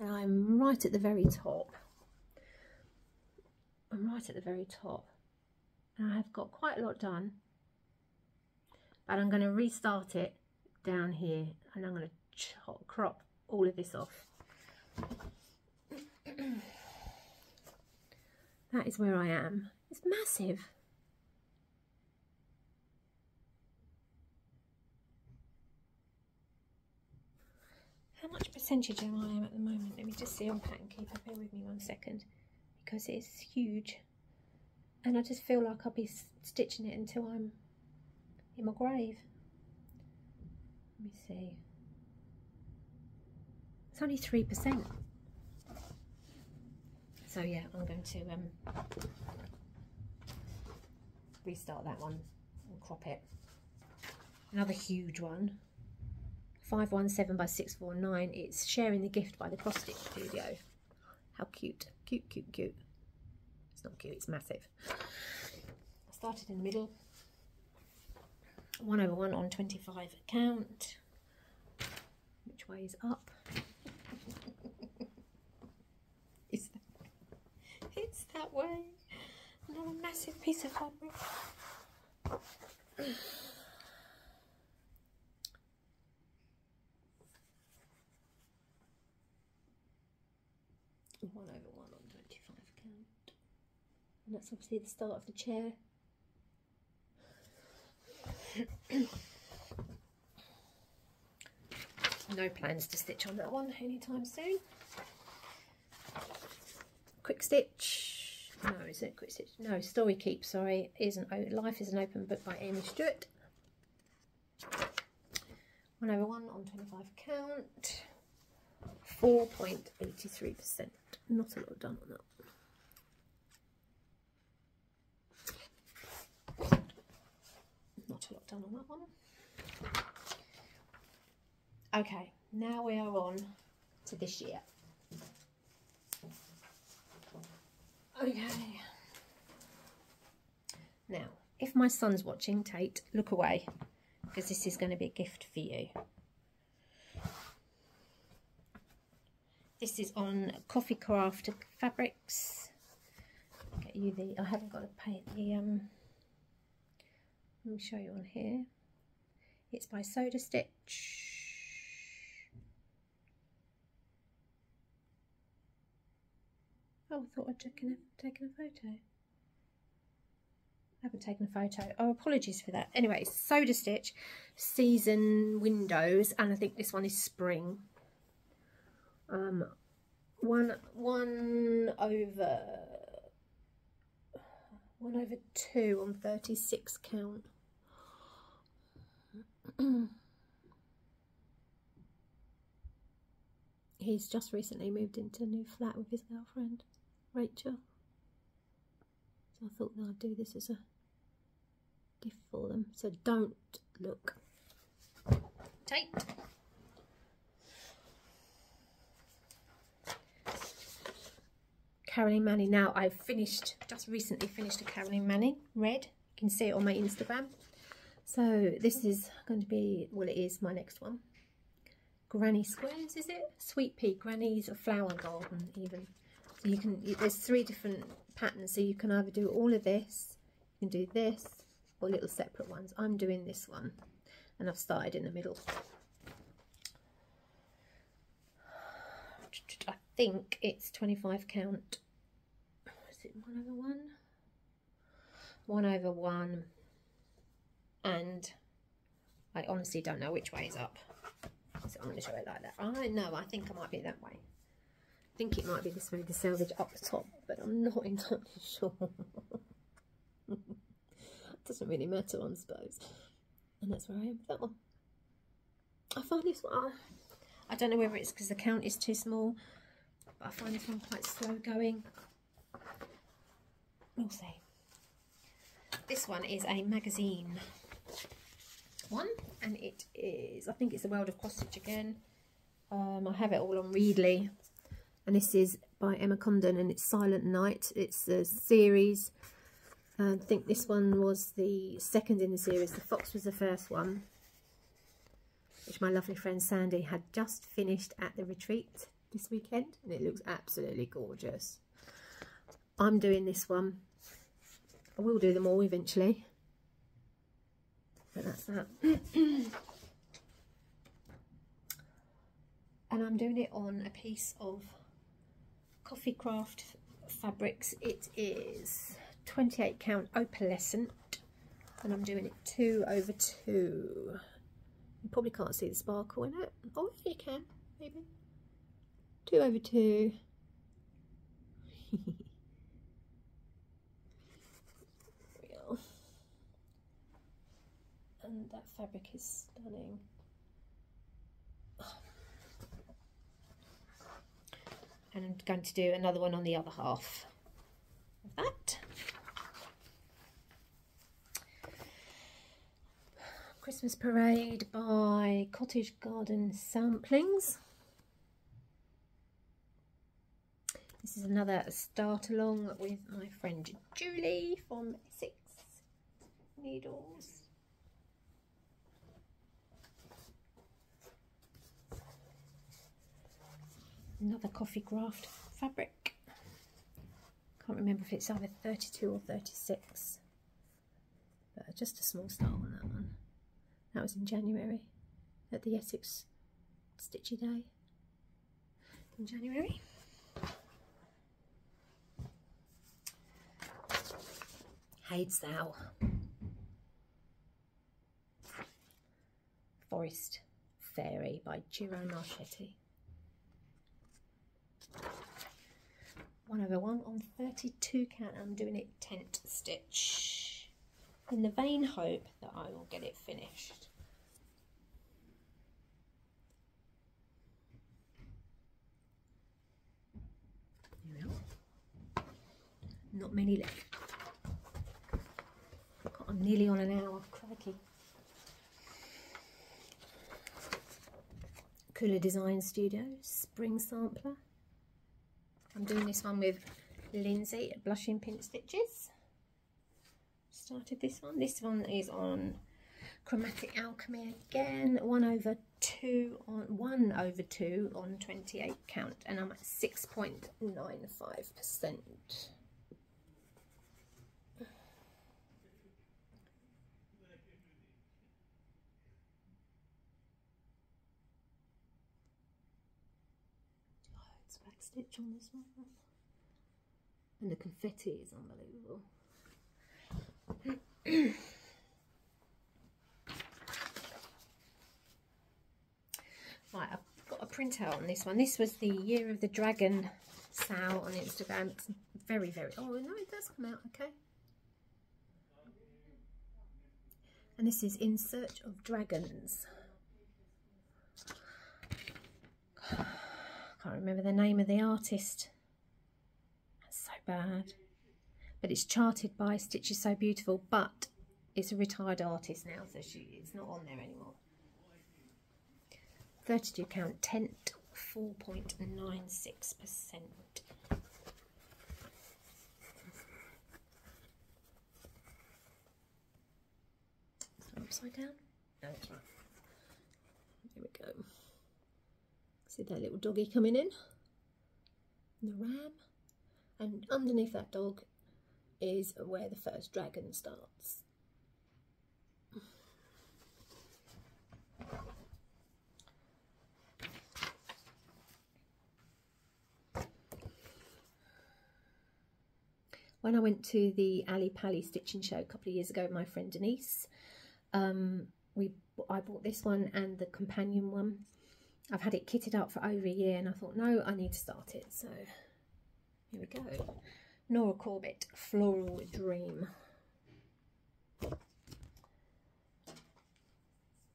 And I'm right at the very top. I'm right at the very top. And I have got quite a lot done. But I'm going to restart it down here and I'm going to crop all of this off. that is where I am. It's massive. Much percentage am I at the moment? Let me just see on Pattern Keeper. Bear with me one second. Because it's huge. And I just feel like I'll be stitching it until I'm in my grave. Let me see. It's only 3%. So yeah, I'm going to um, restart that one and crop it. Another huge one. 517 by 649. It's Sharing the Gift by the Cross Stitch Studio. How cute. Cute, cute, cute. It's not cute, it's massive. I started in the middle 1 over 1 on 25 count. Which way is up? it's, that, it's that way. Another massive piece of fabric. one over one on 25 count. And that's obviously the start of the chair. no plans to stitch on that one anytime soon. Quick stitch. No, is it quick stitch? No, Story Keep, sorry, is an Life is an Open Book by Aimee Stewart. One over one on 25 count. 4.83%. Not a lot done on that. Not a lot done on that one. Okay, now we are on to this year. Okay. Now, if my son's watching, Tate, look away, because this is going to be a gift for you. This is on Coffee Craft Fabrics. Get you the, I haven't got to paint the, um, let me show you on here. It's by Soda Stitch. Oh, I thought I'd taken a, taken a photo. I haven't taken a photo. Oh, apologies for that. Anyway, Soda Stitch Season Windows, and I think this one is Spring. Um, one, one over, one over two on 36 count. Mm. He's just recently moved into a new flat with his girlfriend. Rachel. So I thought that I'd do this as a gift for them. So don't look. Take. Caroline Manning. Now I've finished, just recently finished a Caroline Manning red. You can see it on my Instagram. So this is going to be, well it is my next one. Granny Squares, is it? Sweet Pea, Granny's flower garden even. So you can, there's three different patterns, so you can either do all of this, you can do this, or little separate ones. I'm doing this one, and I've started in the middle. I think it's 25 count. Is it 1 over 1? 1 over 1. And I honestly don't know which way is up. So I'm going to show it like that. I know, I think I might be that way. I think it might be this way, the selvage up the top, but I'm not entirely sure. Doesn't really matter, I suppose. And that's where I am with that one. I find this one, I don't know whether it's because the count is too small, but I find this one quite slow going. We'll see. This one is a magazine one and it is, I think it's the World of Cross Stitch again. Um, I have it all on Readly and this is by Emma Congdon and it's Silent Night. It's a series. I think this one was the second in the series. The Fox was the first one which my lovely friend Sandy had just finished at the retreat this weekend and it looks absolutely gorgeous. I'm doing this one. I will do them all eventually. That's that. and I'm doing it on a piece of Coffee Craft fabrics. It is 28 count opalescent and I'm doing it 2 over 2. You probably can't see the sparkle in it. Oh, you can, maybe. 2 over 2. and that fabric is stunning. And I'm going to do another one on the other half of that. Christmas Parade by Cottage Garden Samplings. This is another start along with my friend Julie from Essex Needles. Another Coffee Craft fabric. Can't remember if it's either 32 or 36. But just a small start on that one. That was in January at the Essex Stitchy Day in January. Hades Thou. Forest Fairy by Ciro Marchetti. 1 over 1 on 32 count. I'm doing it tent stitch in the vain hope that I will get it finished. Not many left. I'm nearly on an hour, crikey. Kooler Design Studio Spring Sampler. I'm doing this one with Lindsay Blushing Pink Stitches. Started this one. This one is on Chromatic Alchemy again. One over two on one over two on 28 count, and I'm at 6.95 percent. Stitch on this one. And the confetti is unbelievable. right, I've got a printout on this one. This was the Year of the Dragon sale on Instagram. It's very, very... Oh, no, it does come out, okay. And this is In Search of Dragons. Can't remember the name of the artist. That's so bad. But it's charted by Stitch is So Beautiful, but it's a retired artist now, so she it's not on there anymore. 32 count tent, 4.96%. upside down? No, it's right. Here we go. See that little doggy coming in? The ram. And underneath that dog is where the first dragon starts. When I went to the Ali Pali stitching show a couple of years ago with my friend Denise, Um, we I bought this one and the companion one. I've had it kitted up for over a year and I thought, no, I need to start it. So here we go. Nora Corbett, Floral Dream.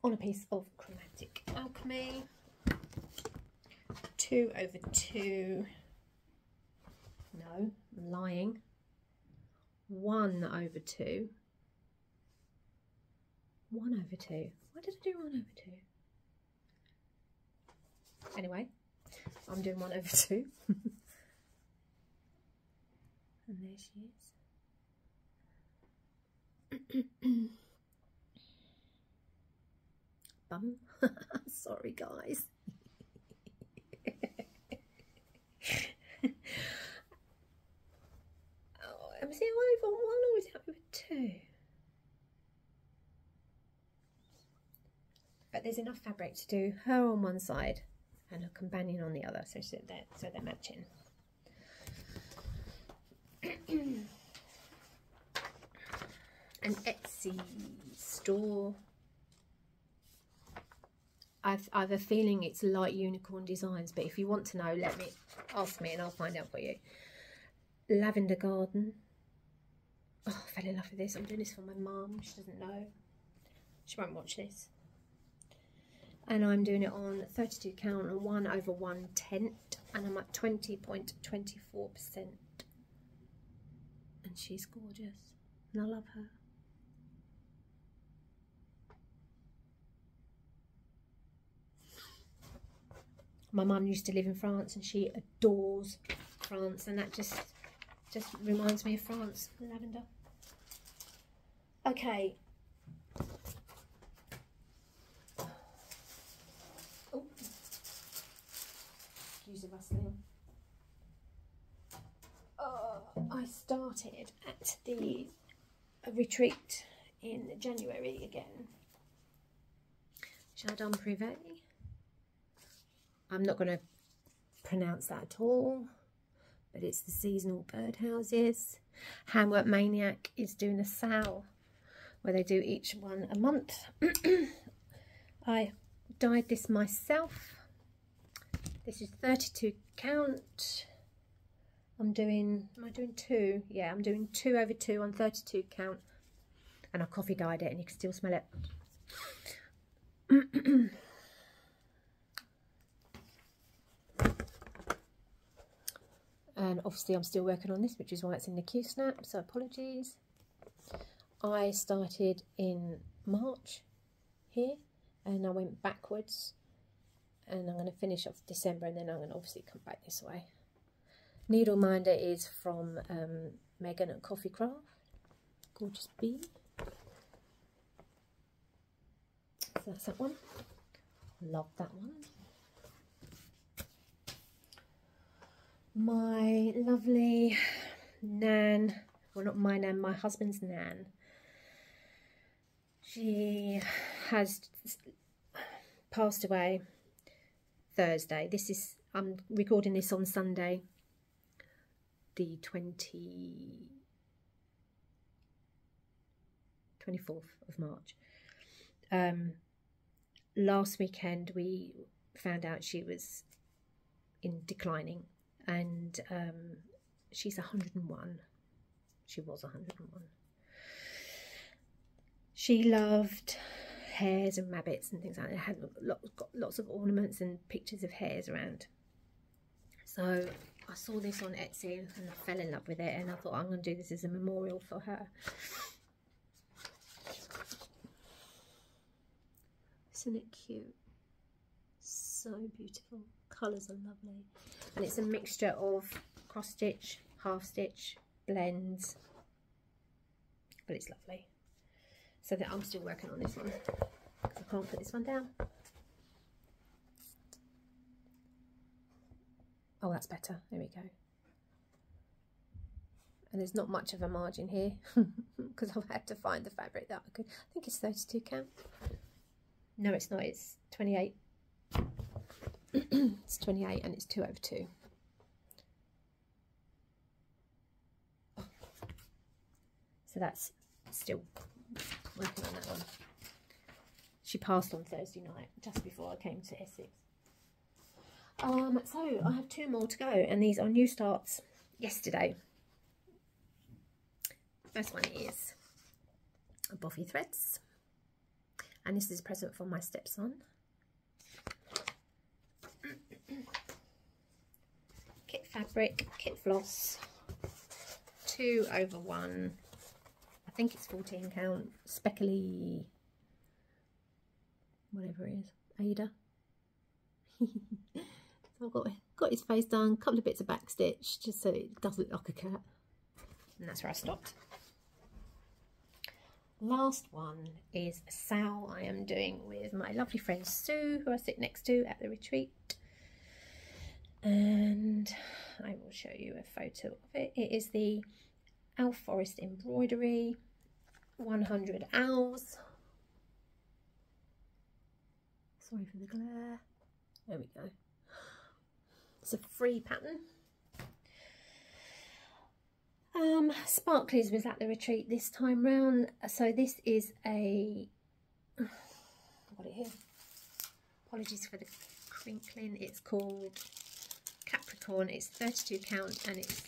On a piece of Chromatic Alchemy. Two over two. No, I'm lying. One over two. One over two. Why did I do one over two? Anyway, I'm doing one over two. and there she is. Bum. Sorry, guys. oh, was it over one or was it over two? But there's enough fabric to do her on one side and her companion on the other, so they're, so they're matching. An Etsy store. I've, I have a feeling it's light unicorn designs, but if you want to know, let me ask me and I'll find out for you. Lavender Garden. Oh, I fell in love with this. I'm doing this for my mum. She doesn't know. She won't watch this and I'm doing it on 32 count and 1 over 1 tenth and I'm at 20.24% and she's gorgeous and I love her. My mum used to live in France and she adores France and that just just reminds me of France, lavender. Okay, Uh, I started at the retreat in January again. Jardin Privé. I'm not going to pronounce that at all, but it's the seasonal birdhouses. Handwork Maniac is doing a sale where they do each one a month. I dyed this myself this is 32 count. I'm doing, am I doing two? Yeah, I'm doing two over two on 32 count. And I coffee dyed it and you can still smell it. and obviously I'm still working on this, which is why it's in the Q snap, so apologies. I started in March here and I went backwards and I'm going to finish off December and then I'm going to obviously come back this way. Needle Minder is from um, Megan at Coffee Craft. Gorgeous bee. So that's that one. Love that one. My lovely Nan, well not my Nan, my husband's Nan. She has passed away Thursday. This is, I'm recording this on Sunday, the 20, 24th of March. Um, last weekend we found out she was in declining and um, she's 101. She was 101. She loved hares and rabbits and things like that. It had lots, got lots of ornaments and pictures of hares around. So I saw this on Etsy and I fell in love with it and I thought I'm going to do this as a memorial for her. Isn't it cute? So beautiful. Colours are lovely. And it's a mixture of cross stitch, half stitch, blends. But it's lovely so that I'm still working on this one I can't put this one down. Oh, that's better. There we go. And there's not much of a margin here because I've had to find the fabric that I could. I think it's 32 count. No, it's not. It's 28. it's 28 and it's 2 over 2. So that's still working on that one. She passed on Thursday night, just before I came to Essex. Um, so I have two more to go, and these are new starts yesterday. First one is Bothy Threads, and this is a present for my stepson. kit fabric, kit floss, two over one. I think it's 14 count, speckly, whatever it is, Aida. so I've got, got his face done, a couple of bits of back stitch, just so it does look like a cat. And that's where I stopped. Last one is a SAL I am doing with my lovely friend Sue, who I sit next to at the retreat and I will show you a photo of it. It is the Owl Forest embroidery 100 owls. Sorry for the glare. There we go. It's a free pattern. Um, Sparklies was at the retreat this time round. So this is a, got it here. Apologies for the crinkling. It's called Capricorn. It's 32 count and it's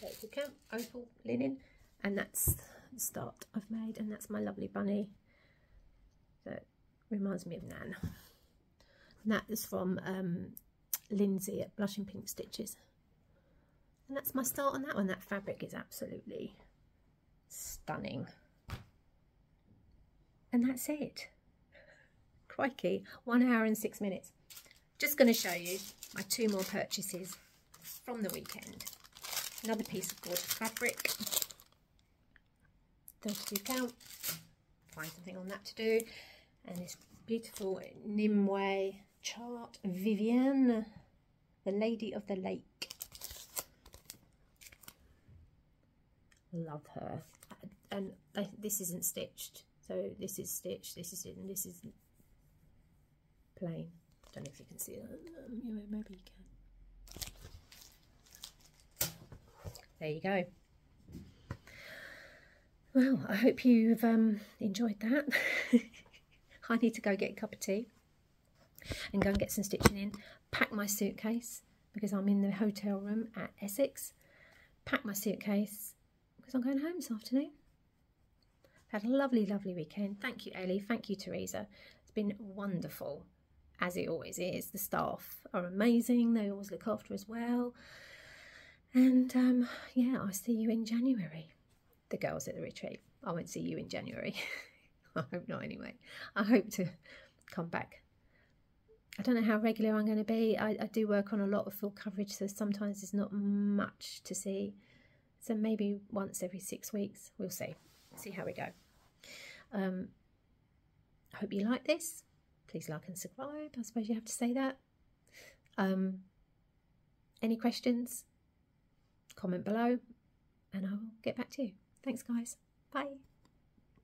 thirty count opal linen, and that's the start I've made, and that's my lovely bunny that reminds me of Nan. And that is from um, Lindsay at Blushing Pink Stitches. And that's my start on that one. That fabric is absolutely stunning. And that's it. Crikey, one hour and six minutes. Just going to show you my two more purchases from the weekend. Another piece of gorgeous fabric. 32 count. Find something on that to do. And this beautiful Nimue chart. Vivienne, the Lady of the Lake. Love her. And this isn't stitched. So this is stitched, this is in, this is plain. Don't know if you can see that. Maybe you can. There you go. Well, I hope you've um, enjoyed that. I need to go get a cup of tea and go and get some stitching in. Pack my suitcase because I'm in the hotel room at Essex. Pack my suitcase because I'm going home this afternoon. Had a lovely, lovely weekend. Thank you, Ellie. Thank you, Teresa. It's been wonderful as it always is. The staff are amazing, they always look after us well. And um, yeah, I'll see you in January. The girls at the retreat. I won't see you in January. I hope not anyway. I hope to come back. I don't know how regular I'm going to be. I, I do work on a lot of full coverage, so sometimes there's not much to see. So maybe once every six weeks. We'll see. See how we go. Um, I hope you like this please like and subscribe. I suppose you have to say that. Um, any questions? Comment below and I'll get back to you. Thanks, guys. Bye.